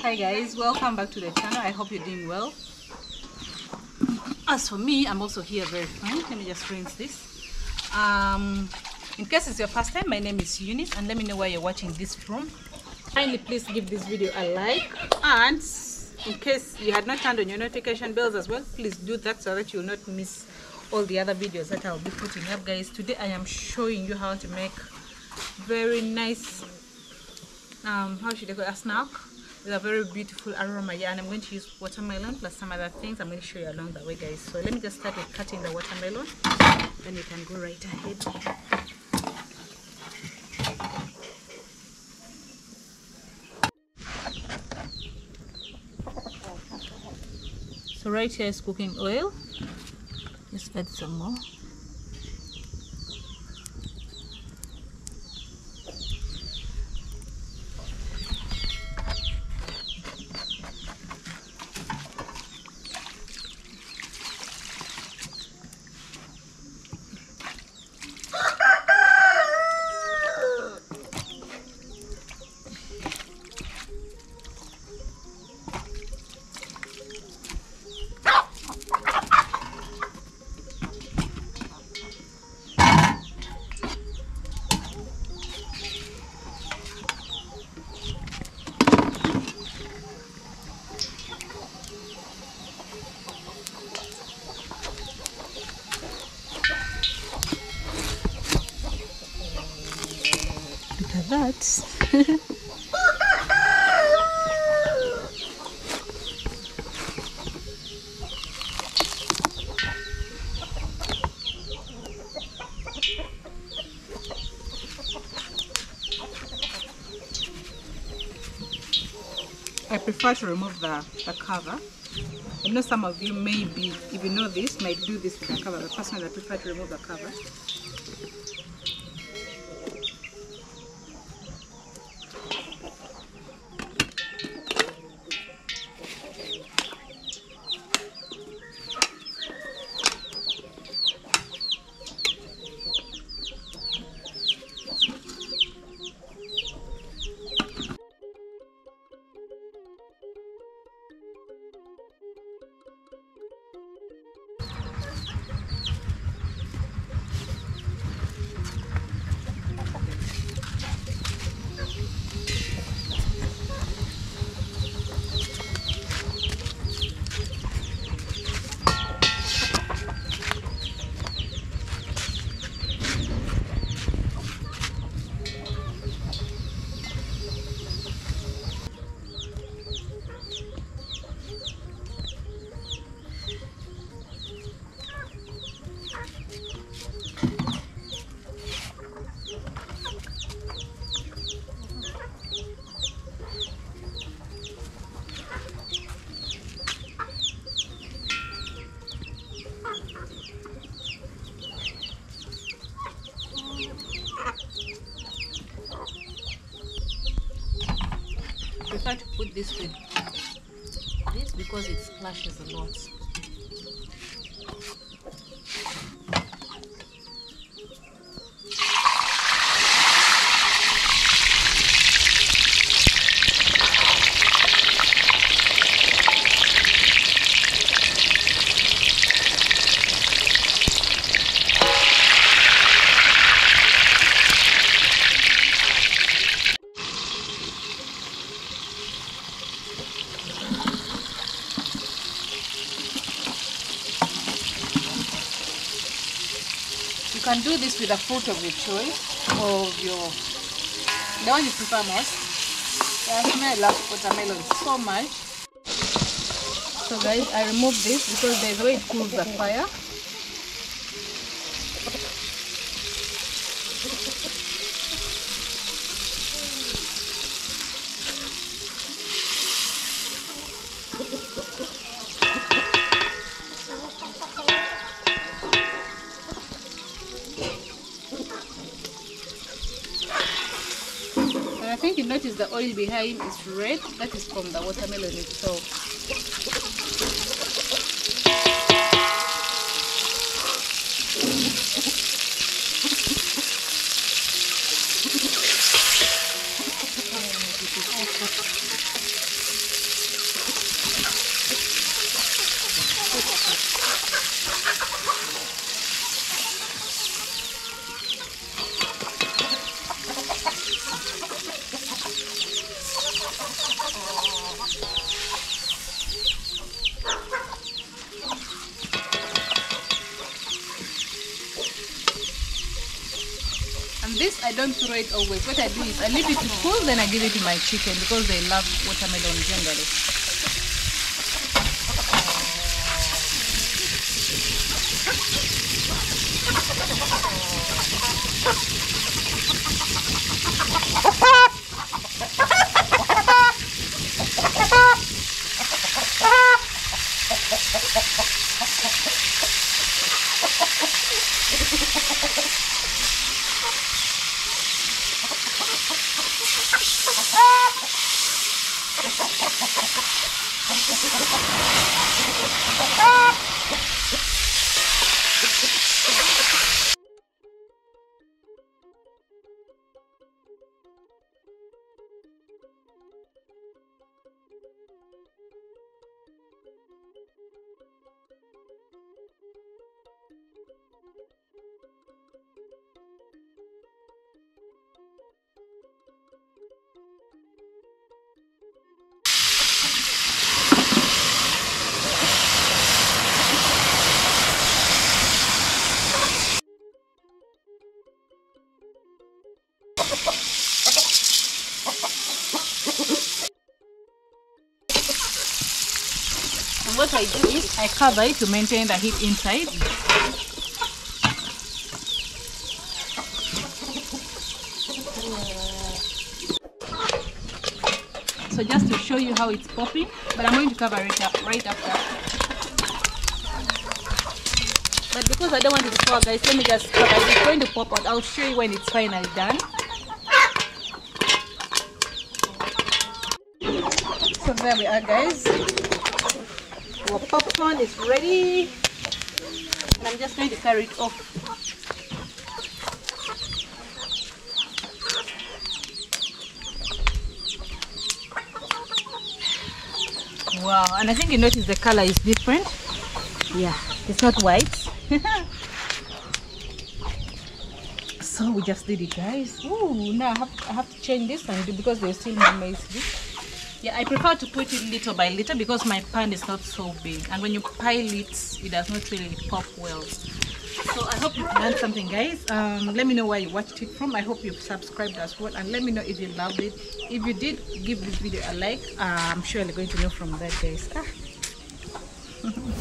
hi guys welcome back to the channel. I hope you're doing well. As for me i'm also here very fine. Let me just rinse this. Um, in case it's your first time my name is eunice and let me know where you're watching this from. Kindly please give this video a like and in case you had not turned on your notification bells as well please do that so that you'll not miss all the other videos that i'll be putting up guys. Today i am showing you how to make very nice um how should i call it, a snack with a very beautiful aroma. Yeah and i'm going to use watermelon plus some other things. I'm going to show you along the way guys. So let me just start with cutting the watermelon then you can go right ahead right here is cooking oil. Let's add some more that I prefer to remove the, the cover. I know some of you maybe, if you know this, might do this with the cover, but personally I prefer to remove the cover. This with this because it splashes a lot. Can do this with a fruit of your choice of your the one you prefer most. Personally, I love watermelon so much. So guys, I remove this because there's way it cools the fire. The oil behind is red. That is from the watermelon itself. This, I don't throw it away. What I do is I leave it to cool, then I give it to my chicken because they love watermelon generally. What I do is I cover it to maintain the heat inside. So just to show you how it's popping, but I'm going to cover it up right after. But because I don't want it to fall, guys, let me just cover it. It's going to pop out. I'll show you when it's finally done. So there we are, guys. Our popcorn is ready. And I'm just going to carry it off. Wow, and I think you notice the color is different. Yeah, it's not white. so we just did it, guys. Ooh, now I have, I have to change this one because there's still more maize. Yeah, I prefer to put it little by little because my pan is not so big. And when you pile it, it does not really pop well. So I hope you learned something, guys. Um, let me know where you watched it from. I hope you've subscribed as well. And let me know if you loved it. If you did, give this video a like. Uh, I'm sure you're going to know from that, guys. Ah,